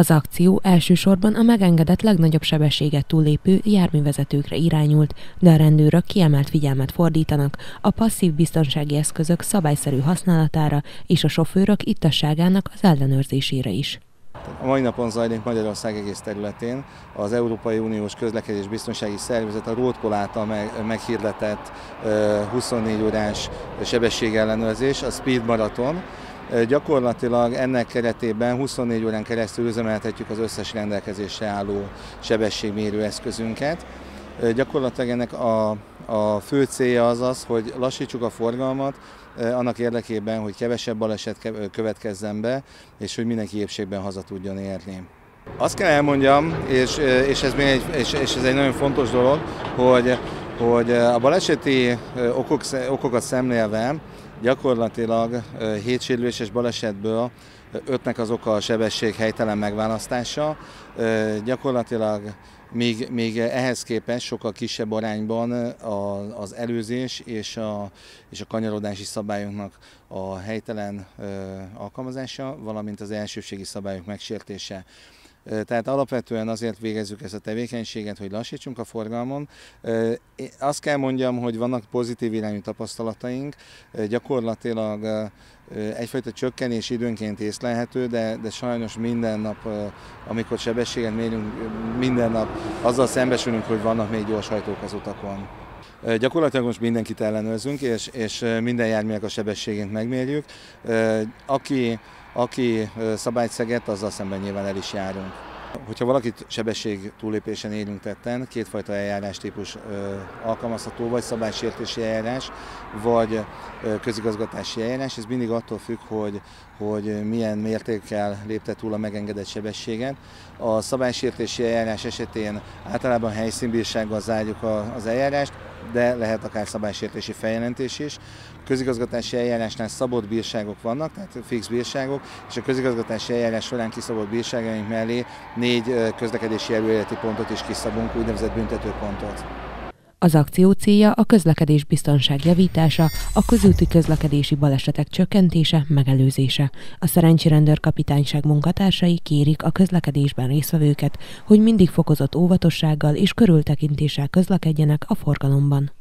Az akció elsősorban a megengedett legnagyobb sebességet túllépő járművezetőkre irányult, de a rendőrök kiemelt figyelmet fordítanak a passzív biztonsági eszközök szabályszerű használatára és a sofőrök ittasságának az ellenőrzésére is. A mai napon zajlik Magyarország egész területén az Európai Uniós Közlekedés Biztonsági Szervezet a Roadcall által meghirdetett 24 órás sebességellenőrzés, a Speed Marathon, Gyakorlatilag ennek keretében 24 órán keresztül üzemeltetjük az összes rendelkezésre álló sebességmérő eszközünket. Gyakorlatilag ennek a, a fő célja az az, hogy lassítsuk a forgalmat, annak érdekében, hogy kevesebb baleset következzen be, és hogy mindenki épségben haza tudjon érni. Azt kell elmondjam, és, és, ez, még egy, és, és ez egy nagyon fontos dolog, hogy, hogy a baleseti okok, okokat szemlélve Gyakorlatilag 7 sérüléses balesetből ötnek az oka a sebesség helytelen megválasztása. Gyakorlatilag még, még ehhez képest sokkal kisebb arányban az előzés és a, és a kanyarodási szabályoknak a helytelen alkalmazása, valamint az elsőségi szabályok megsértése. Tehát alapvetően azért végezzük ezt a tevékenységet, hogy lassítsunk a forgalmon. Azt kell mondjam, hogy vannak pozitív irányú tapasztalataink, gyakorlatilag egyfajta csökkenés időnként észlelhető, de, de sajnos minden nap, amikor sebességet mérünk, minden nap azzal szembesülünk, hogy vannak még gyorshajtók az utakon. Gyakorlatilag most mindenkit ellenőrzünk, és, és minden járműnek a sebességét megmérjük. Aki aki szabályt szeget, azzal szemben nyilván el is járunk. Hogyha valakit sebesség túlépésen élünk tetten, kétfajta eljárás típus alkalmazható, vagy szabálysértési eljárás, vagy közigazgatási eljárás. Ez mindig attól függ, hogy, hogy milyen mértékkel lépte túl a megengedett sebességet. A szabálysértési eljárás esetén általában helyszínbírsággal zárjuk az eljárást, de lehet akár szabálysértési feljelentés is. Közigazgatási eljárásnál szabott bírságok vannak, tehát fix bírságok, és a közigazgatási eljárás során kiszabott bírságaink mellé négy közlekedési előéleti pontot is kiszabunk, úgynevezett büntetőpontot. Az akció célja a közlekedés biztonság javítása, a közúti közlekedési balesetek csökkentése, megelőzése. A szerencsérendőr kapitányság munkatársai kérik a közlekedésben résztvevőket, hogy mindig fokozott óvatossággal és körültekintéssel közlekedjenek a forgalomban.